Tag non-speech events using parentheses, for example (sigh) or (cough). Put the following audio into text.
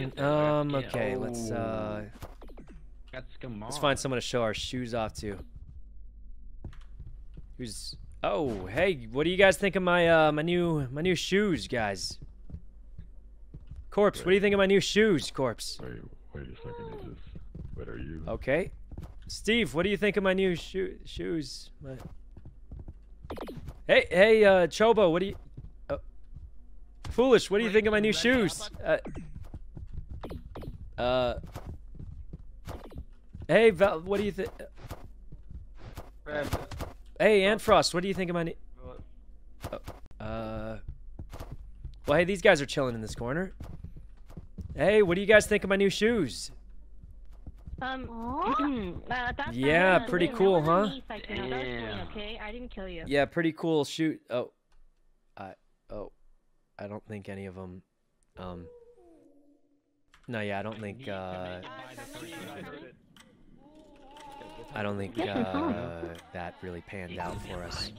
Um, okay, let's, uh, Let's come on. let's find someone to show our shoes off to. Who's, oh, hey, what do you guys think of my, uh, my new, my new shoes, guys? Corpse, what do you think of my new shoes, Corpse? Wait, wait a second. Is this? What are you? Okay. Steve, what do you think of my new shoe shoes? My... Hey, hey, uh, Chobo, what do you... Oh. Foolish, what do you think of my new shoes? Uh, uh... Hey, Val, what do you think? Hey, Antfrost, what do you think of my new... Oh, uh... Well, hey, these guys are chilling in this corner. Hey, what do you guys think of my new shoes? Um, uh, (clears throat) Yeah, not pretty that cool, huh? me, Psycho. That was me, okay? I didn't kill you. Yeah, pretty cool shoot. Oh, I oh, I don't think any of them. Um. No, yeah, I don't think. Uh, I don't think uh, that really panned out for us.